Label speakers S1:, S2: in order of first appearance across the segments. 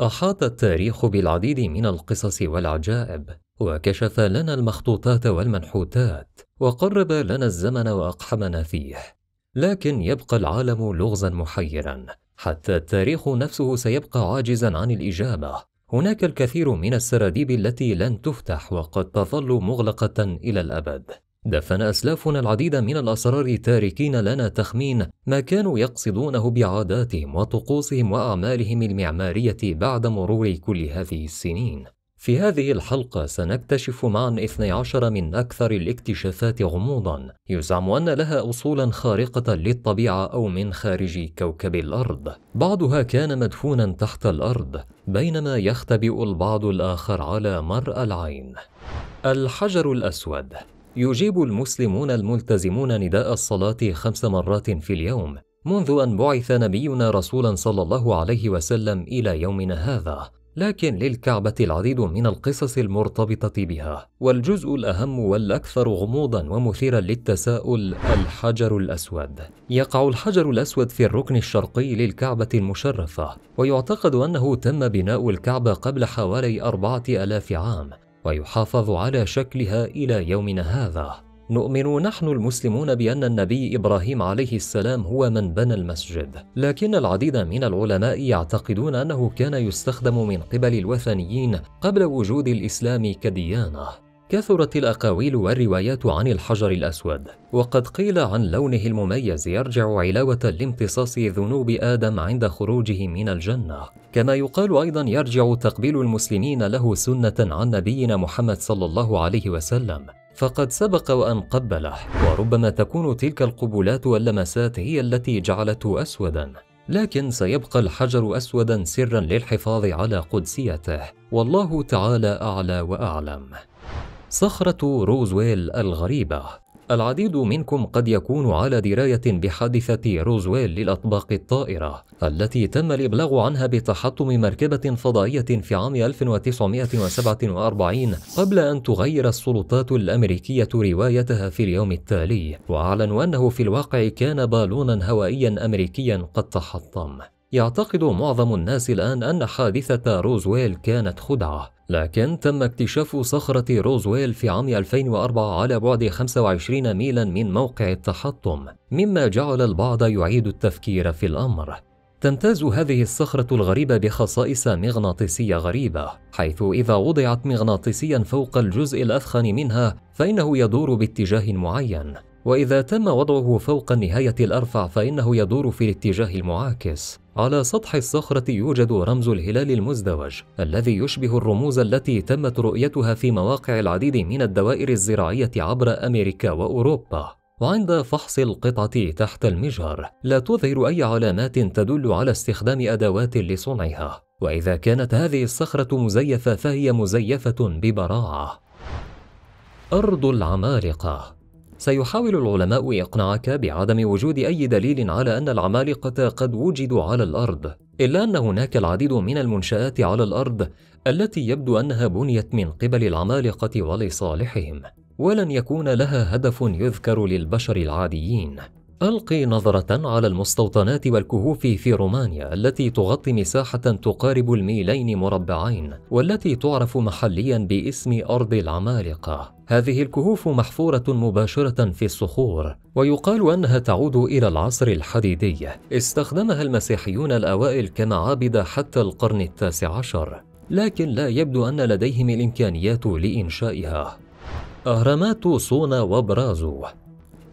S1: أحاط التاريخ بالعديد من القصص والعجائب وكشف لنا المخطوطات والمنحوتات وقرب لنا الزمن وأقحمنا فيه. لكن يبقى العالم لغزا محيرا حتى التاريخ نفسه سيبقى عاجزا عن الإجابة. هناك الكثير من السراديب التي لن تفتح وقد تظل مغلقة إلى الأبد. دفن أسلافنا العديد من الأسرار تاركين لنا تخمين ما كانوا يقصدونه بعاداتهم وطقوسهم وأعمالهم المعمارية بعد مرور كل هذه السنين. في هذه الحلقة سنكتشف معا 12 من أكثر الاكتشافات غموضا يزعم أن لها أصولا خارقة للطبيعة أو من خارج كوكب الأرض. بعضها كان مدفونا تحت الأرض بينما يختبئ البعض الآخر على مرأى العين. الحجر الأسود. يجيب المسلمون الملتزمون نداء الصلاة خمس مرات في اليوم منذ أن بعث نبينا رسولا صلى الله عليه وسلم إلى يومنا هذا. لكن للكعبة العديد من القصص المرتبطة بها والجزء الأهم والأكثر غموضا ومثيرا للتساؤل الحجر الأسود. يقع الحجر الأسود في الركن الشرقي للكعبة المشرفة ويعتقد أنه تم بناء الكعبة قبل حوالي أربعة ألاف عام. ويحافظ على شكلها إلى يومنا هذا. نؤمن نحن المسلمون بأن النبي إبراهيم عليه السلام هو من بنى المسجد. لكن العديد من العلماء يعتقدون أنه كان يستخدم من قبل الوثنيين قبل وجود الإسلام كديانة. كثرت الأقاويل والروايات عن الحجر الأسود وقد قيل عن لونه المميز يرجع علاوة لامتصاص ذنوب آدم عند خروجه من الجنة. كما يقال أيضا يرجع تقبيل المسلمين له سنة عن نبينا محمد صلى الله عليه وسلم. فقد سبق وأن قبله وربما تكون تلك القبلات واللمسات هي التي جعلته اسودا. لكن سيبقى الحجر اسودا سرا للحفاظ على قدسيته. والله تعالى أعلى وأعلم. صخرة روزويل الغريبة. العديد منكم قد يكون على دراية بحادثة روزويل للأطباق الطائرة التي تم الإبلاغ عنها بتحطم مركبة فضائية في عام 1947 قبل أن تغير السلطات الأمريكية روايتها في اليوم التالي وأعلنوا أنه في الواقع كان بالونا هوائيا أمريكيا قد تحطم. يعتقد معظم الناس الآن أن حادثة روزويل كانت خدعة لكن تم اكتشاف صخرة روزويل في عام 2004 على بعد 25 ميلا من موقع التحطم مما جعل البعض يعيد التفكير في الأمر. تمتاز هذه الصخرة الغريبة بخصائص مغناطيسية غريبة، حيث إذا وضعت مغناطيسيا فوق الجزء الأثخن منها فإنه يدور باتجاه معين، وإذا تم وضعه فوق النهاية الأرفع فإنه يدور في الاتجاه المعاكس. على سطح الصخرة يوجد رمز الهلال المزدوج الذي يشبه الرموز التي تمت رؤيتها في مواقع العديد من الدوائر الزراعية عبر أمريكا وأوروبا. وعند فحص القطعة تحت المجهر لا تظهر أي علامات تدل على استخدام أدوات لصنعها، وإذا كانت هذه الصخرة مزيفة فهي مزيفة ببراعة. أرض العمالقة سيحاول العلماء إقناعك بعدم وجود أي دليل على أن العمالقة قد وجدوا على الأرض، إلا أن هناك العديد من المنشآت على الأرض التي يبدو أنها بنيت من قبل العمالقة ولصالحهم، ولن يكون لها هدف يذكر للبشر العاديين. ألقي نظرة على المستوطنات والكهوف في رومانيا التي تغطي مساحة تقارب الميلين مربعين والتي تعرف محليا باسم أرض العمالقة. هذه الكهوف محفورة مباشرة في الصخور ويقال أنها تعود إلى العصر الحديدي. استخدمها المسيحيون الأوائل كمعابد حتى القرن التاسع عشر لكن لا يبدو أن لديهم الإمكانيات لإنشائها. أهرامات صونا وبرازو.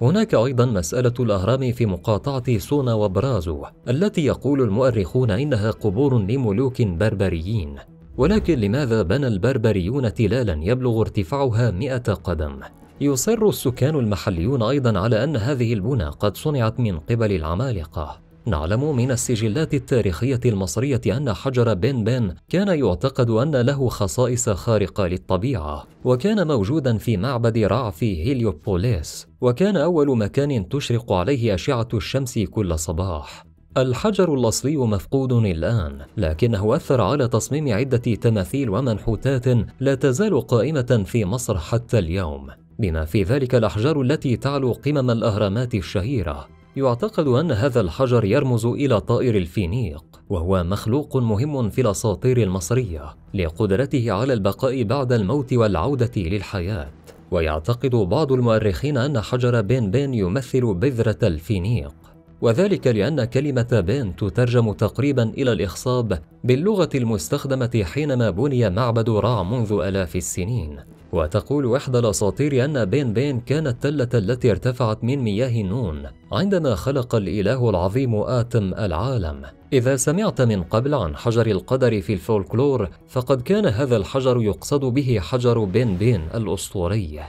S1: هناك أيضا مسألة الأهرام في مقاطعة سونا وبرازو التي يقول المؤرخون إنها قبور لملوك بربريين ولكن لماذا بنى البربريون تلالا يبلغ ارتفاعها مئة قدم؟ يصر السكان المحليون أيضا على أن هذه البنى قد صنعت من قبل العمالقة نعلم من السجلات التاريخية المصرية أن حجر بن بن كان يعتقد أن له خصائص خارقة للطبيعة وكان موجودا في معبد رع في هيليوبوليس وكان أول مكان تشرق عليه أشعة الشمس كل صباح. الحجر الأصلي مفقود الآن لكنه أثر على تصميم عدة تماثيل ومنحوتات لا تزال قائمة في مصر حتى اليوم. بما في ذلك الأحجار التي تعلو قمم الأهرامات الشهيرة. يعتقد أن هذا الحجر يرمز إلى طائر الفينيق وهو مخلوق مهم في الأساطير المصرية لقدرته على البقاء بعد الموت والعودة للحياة. ويعتقد بعض المؤرخين أن حجر بين بين يمثل بذرة الفينيق. وذلك لأن كلمة بين تترجم تقريبا إلى الإخصاب باللغة المستخدمة حينما بني معبد رع منذ آلاف السنين. وتقول إحدى الأساطير أن بين بين كانت تلة التي ارتفعت من مياه نون عندما خلق الإله العظيم آتم العالم. إذا سمعت من قبل عن حجر القدر في الفولكلور فقد كان هذا الحجر يقصد به حجر بين بين الأسطوري.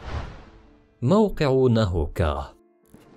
S1: موقع ناهوكا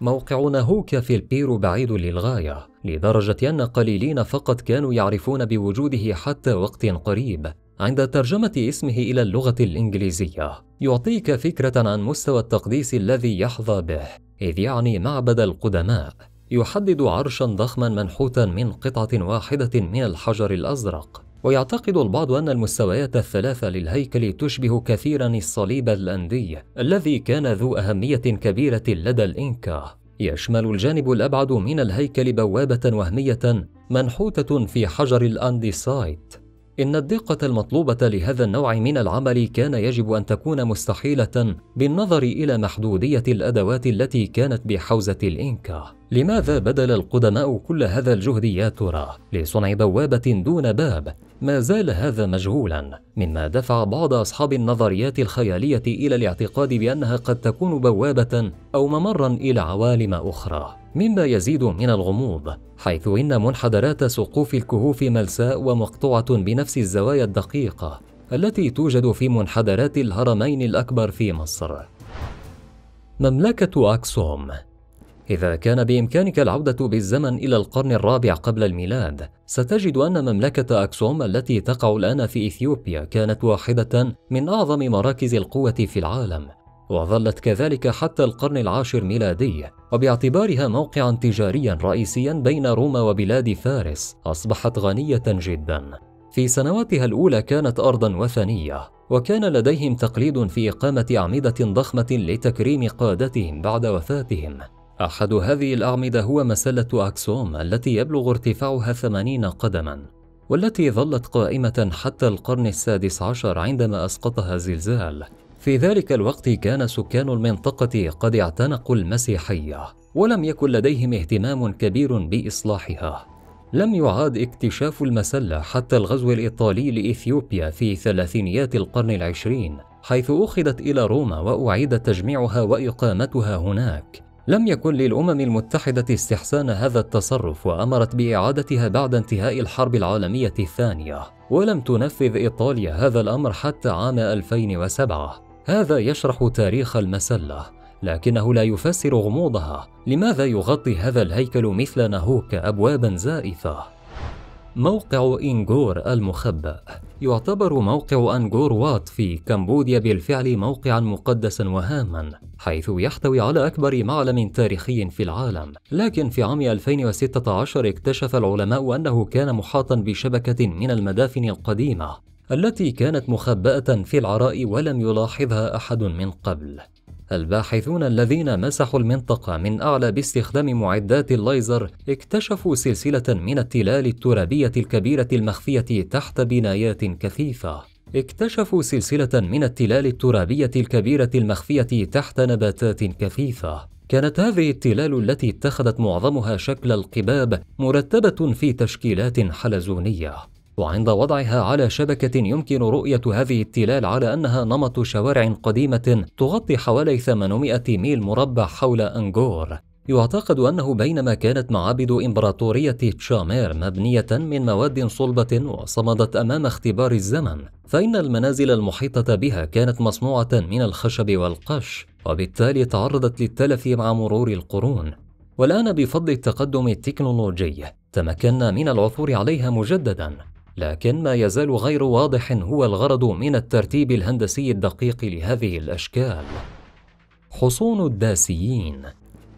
S1: موقع ناهوكا في البيرو بعيد للغاية لدرجة أن قليلين فقط كانوا يعرفون بوجوده حتى وقت قريب عند ترجمة اسمه إلى اللغة الإنجليزية. يعطيك فكرة عن مستوى التقديس الذي يحظى به إذ يعني معبد القدماء. يحدد عرشا ضخما منحوتا من قطعة واحدة من الحجر الأزرق. ويعتقد البعض أن المستويات الثلاثة للهيكل تشبه كثيرا الصليب الأندي الذي كان ذو أهمية كبيرة لدى الإنكا يشمل الجانب الأبعد من الهيكل بوابة وهمية منحوتة في حجر الأنديسايت إن الدقة المطلوبة لهذا النوع من العمل كان يجب أن تكون مستحيلة بالنظر إلى محدودية الأدوات التي كانت بحوزة الإنكا. لماذا بذل القدماء كل هذا الجهد يا ترى لصنع بوابة دون باب؟ ما زال هذا مجهولا، مما دفع بعض أصحاب النظريات الخيالية إلى الاعتقاد بأنها قد تكون بوابة أو ممرا إلى عوالم أخرى. مما يزيد من الغموض حيث إن منحدرات سقوف الكهوف ملساء ومقطوعة بنفس الزوايا الدقيقة التي توجد في منحدرات الهرمين الأكبر في مصر. مملكة أكسوم إذا كان بإمكانك العودة بالزمن إلى القرن الرابع قبل الميلاد، ستجد أن مملكة أكسوم التي تقع الآن في إثيوبيا كانت واحدة من أعظم مراكز القوة في العالم، وظلت كذلك حتى القرن العاشر ميلادي وباعتبارها موقعا تجاريا رئيسيا بين روما وبلاد فارس أصبحت غنية جدا. في سنواتها الأولى كانت ارضا وثنية وكان لديهم تقليد في إقامة أعمدة ضخمة لتكريم قادتهم بعد وفاتهم. أحد هذه الأعمدة هو مسله أكسوم التي يبلغ ارتفاعها ثمانين قدما والتي ظلت قائمة حتى القرن السادس عشر عندما أسقطها زلزال. في ذلك الوقت كان سكان المنطقة قد اعتنقوا المسيحية ولم يكن لديهم اهتمام كبير بإصلاحها. لم يعاد اكتشاف المسلة حتى الغزو الإيطالي لإثيوبيا في ثلاثينيات القرن العشرين حيث أخذت إلى روما وأعيد تجميعها وإقامتها هناك. لم يكن للأمم المتحدة استحسان هذا التصرف وأمرت بإعادتها بعد انتهاء الحرب العالمية الثانية. ولم تنفذ إيطاليا هذا الأمر حتى عام 2007 هذا يشرح تاريخ المسلة لكنه لا يفسر غموضها. لماذا يغطي هذا الهيكل مثل ناهوك أبوابا زائفة؟ موقع إنغور المخبأ يعتبر موقع أنغور وات في كمبوديا بالفعل موقعا مقدسا وهاما حيث يحتوي على أكبر معلم تاريخي في العالم لكن في عام 2016 اكتشف العلماء أنه كان محاطا بشبكة من المدافن القديمة التي كانت مخبأة في العراء ولم يلاحظها أحد من قبل. الباحثون الذين مسحوا المنطقة من أعلى باستخدام معدات الليزر اكتشفوا سلسلة من التلال الترابية الكبيرة المخفية تحت بنايات كثيفة. اكتشفوا سلسلة من التلال الترابية الكبيرة المخفية تحت نباتات كثيفة. كانت هذه التلال التي اتخذت معظمها شكل القباب مرتبة في تشكيلات حلزونية. وعند وضعها على شبكة يمكن رؤية هذه التلال على أنها نمط شوارع قديمة تغطي حوالي 800 ميل مربع حول أنغور. يعتقد أنه بينما كانت معابد إمبراطورية تشامير مبنية من مواد صلبة وصمدت أمام اختبار الزمن فإن المنازل المحيطة بها كانت مصنوعة من الخشب والقش وبالتالي تعرضت للتلف مع مرور القرون. والآن بفضل التقدم التكنولوجي تمكنا من العثور عليها مجددا. لكن ما يزال غير واضح هو الغرض من الترتيب الهندسي الدقيق لهذه الأشكال. حصون الداسيين.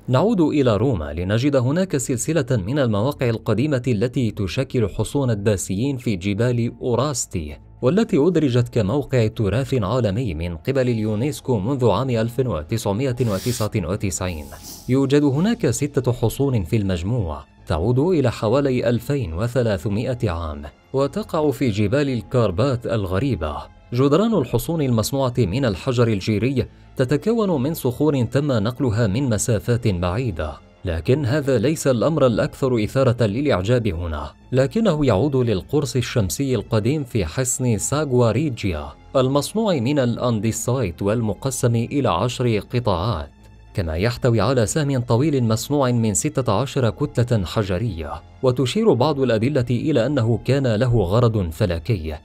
S1: نعود إلى روما لنجد هناك سلسلة من المواقع القديمة التي تشكل حصون الداسيين في جبال أوراستي. والتي أدرجت كموقع تراث عالمي من قبل اليونسكو منذ عام 1999 يوجد هناك ستة حصون في المجموع تعود إلى حوالي 2300 عام وتقع في جبال الكاربات الغريبة. جدران الحصون المصنوعة من الحجر الجيري تتكون من صخور تم نقلها من مسافات بعيدة. لكن هذا ليس الأمر الأكثر إثارة للإعجاب هنا. لكنه يعود للقرص الشمسي القديم في حصن ساغواريجيا المصنوع من الأنديسايت والمقسم إلى عشر قطاعات كما يحتوي على سهم طويل مصنوع من 16 كتلة حجرية. وتشير بعض الأدلة إلى أنه كان له غرض فلكي.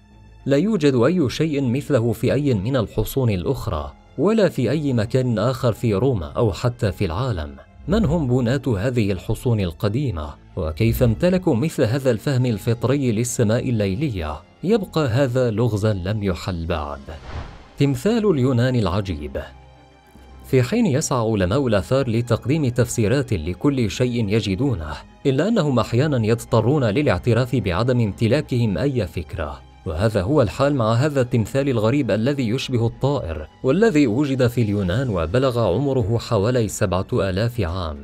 S1: لا يوجد أي شيء مثله في أي من الحصون الأخرى ولا في أي مكان آخر في روما أو حتى في العالم. من هم بناة هذه الحصون القديمة؟ وكيف امتلكوا مثل هذا الفهم الفطري للسماء الليلية؟ يبقى هذا لغزا لم يحل بعد. تمثال اليونان العجيب. في حين يسعى علماء الآثار لتقديم تفسيرات لكل شيء يجدونه إلا أنهم أحيانا يضطرون للاعتراف بعدم امتلاكهم أي فكرة. وهذا هو الحال مع هذا التمثال الغريب الذي يشبه الطائر والذي وجد في اليونان وبلغ عمره حوالي سبعة آلاف عام.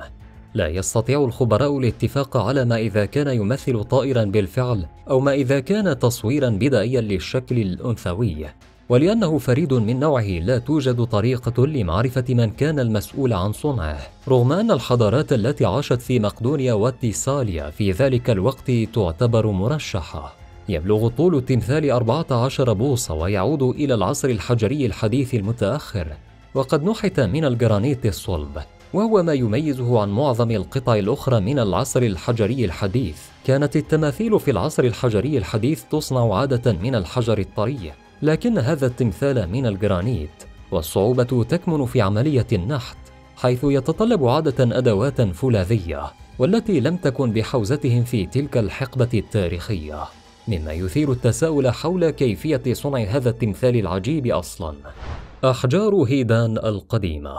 S1: لا يستطيع الخبراء الاتفاق على ما إذا كان يمثل طائرا بالفعل أو ما إذا كان تصويرا بدائيا للشكل الأنثوي. ولأنه فريد من نوعه لا توجد طريقة لمعرفة من كان المسؤول عن صنعه. رغم أن الحضارات التي عاشت في مقدونيا وتيساليا في ذلك الوقت تعتبر مرشحة. يبلغ طول التمثال 14 بوصة ويعود إلى العصر الحجري الحديث المتأخر وقد نحت من الجرانيت الصلب وهو ما يميزه عن معظم القطع الأخرى من العصر الحجري الحديث. كانت التماثيل في العصر الحجري الحديث تصنع عادة من الحجر الطري لكن هذا التمثال من الجرانيت والصعوبة تكمن في عملية النحت حيث يتطلب عادة أدوات فولاذية والتي لم تكن بحوزتهم في تلك الحقبة التاريخية. مما يثير التساؤل حول كيفية صنع هذا التمثال العجيب أصلا. أحجار هيدان القديمة.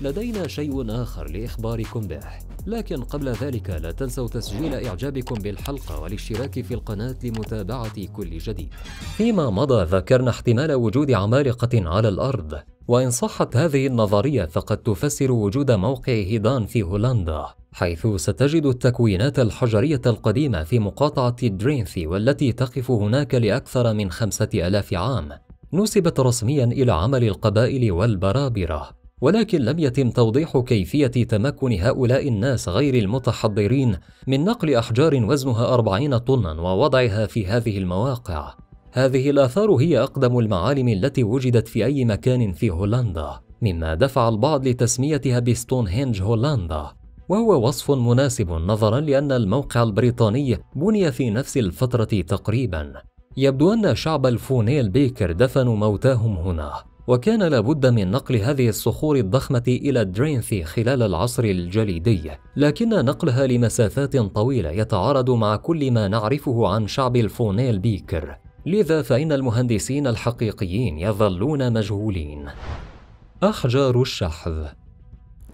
S1: لدينا شيء آخر لإخباركم به. لكن قبل ذلك لا تنسوا تسجيل إعجابكم بالحلقة والاشتراك في القناة لمتابعة كل جديد. فيما مضى ذكرنا احتمال وجود عمالقة على الأرض. وإن صحت هذه النظرية فقد تفسر وجود موقع هيدان في هولندا حيث ستجد التكوينات الحجرية القديمة في مقاطعة درينثي والتي تقف هناك لأكثر من خمسة ألاف عام نسبت رسميا إلى عمل القبائل والبرابرة. ولكن لم يتم توضيح كيفية تمكن هؤلاء الناس غير المتحضرين من نقل أحجار وزنها أربعين طنا ووضعها في هذه المواقع. هذه الآثار هي أقدم المعالم التي وجدت في أي مكان في هولندا مما دفع البعض لتسميتها بستون هينج هولندا. وهو وصف مناسب نظرا لأن الموقع البريطاني بني في نفس الفترة تقريبا. يبدو أن شعب الفونيل بيكر دفنوا موتاهم هنا وكان لابد من نقل هذه الصخور الضخمة إلى درينثي خلال العصر الجليدي. لكن نقلها لمسافات طويلة يتعارض مع كل ما نعرفه عن شعب الفونيل بيكر. لذا فإن المهندسين الحقيقيين يظلون مجهولين. أحجار الشحذ.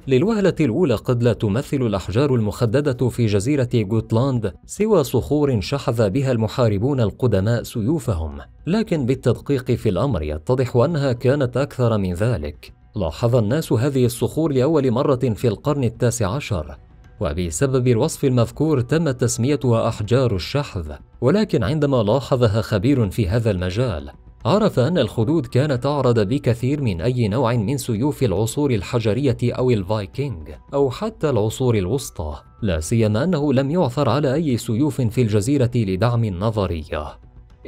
S1: للوهلة الأولى قد لا تمثل الأحجار المخددة في جزيرة غوتلاند سوى صخور شحذ بها المحاربون القدماء سيوفهم، لكن بالتدقيق في الأمر يتضح أنها كانت أكثر من ذلك. لاحظ الناس هذه الصخور لأول مرة في القرن التاسع عشر، وبسبب الوصف المذكور تم تسميتها أحجار الشحذ، ولكن عندما لاحظها خبير في هذا المجال عرف أن الخدود كانت أعرض بكثير من أي نوع من سيوف العصور الحجرية أو الفايكنج أو حتى العصور الوسطى، لا سيما أنه لم يعثر على أي سيوف في الجزيرة لدعم النظرية.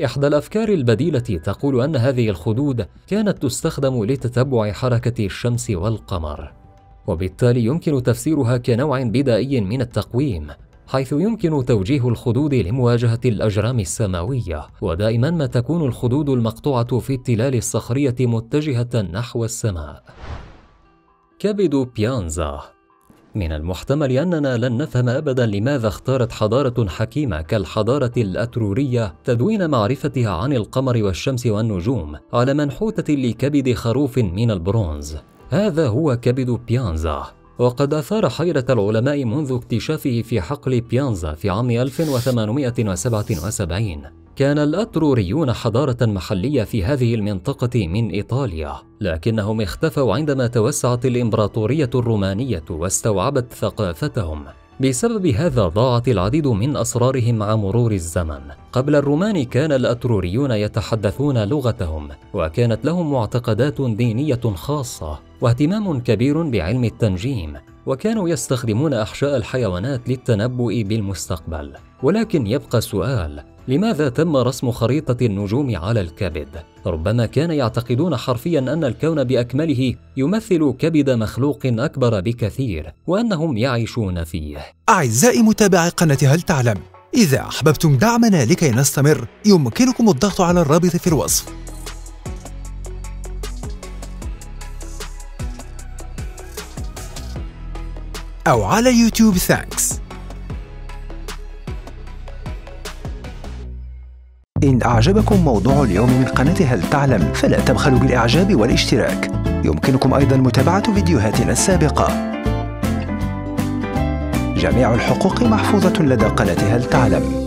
S1: إحدى الأفكار البديلة تقول أن هذه الخدود كانت تستخدم لتتبع حركة الشمس والقمر، وبالتالي يمكن تفسيرها كنوع بدائي من التقويم حيث يمكن توجيه الخدود لمواجهة الأجرام السماوية ودائما ما تكون الخدود المقطوعة في التلال الصخرية متجهة نحو السماء. كبد بيانزا. من المحتمل أننا لن نفهم أبدا لماذا اختارت حضارة حكيمة كالحضارة الأترورية تدوين معرفتها عن القمر والشمس والنجوم على منحوتة لكبد خروف من البرونز. هذا هو كبد بيانزا. وقد أثار حيرة العلماء منذ اكتشافه في حقل بيانزا في عام 1877 كان الأتروريون حضارة محلية في هذه المنطقة من إيطاليا، لكنهم اختفوا عندما توسعت الإمبراطورية الرومانية واستوعبت ثقافتهم، بسبب هذا ضاعت العديد من أسرارهم مع مرور الزمن. قبل الرومان كان الأتروريون يتحدثون لغتهم وكانت لهم معتقدات دينية خاصة واهتمام كبير بعلم التنجيم وكانوا يستخدمون أحشاء الحيوانات للتنبؤ بالمستقبل. ولكن يبقى السؤال لماذا تم رسم خريطة النجوم على الكبد؟ ربما كان يعتقدون حرفيا أن الكون بأكمله يمثل كبد مخلوق أكبر بكثير وأنهم يعيشون فيه.
S2: أعزائي متابعي قناة هل تعلم؟ إذا أحببتم دعمنا لكي نستمر يمكنكم الضغط على الرابط في الوصف. أو على يوتيوب ثانكس. إن أعجبكم موضوع اليوم من قناة هل تعلم فلا تبخلوا بالإعجاب والاشتراك. يمكنكم أيضا متابعة فيديوهاتنا السابقة. جميع الحقوق محفوظة لدى قناة هل تعلم.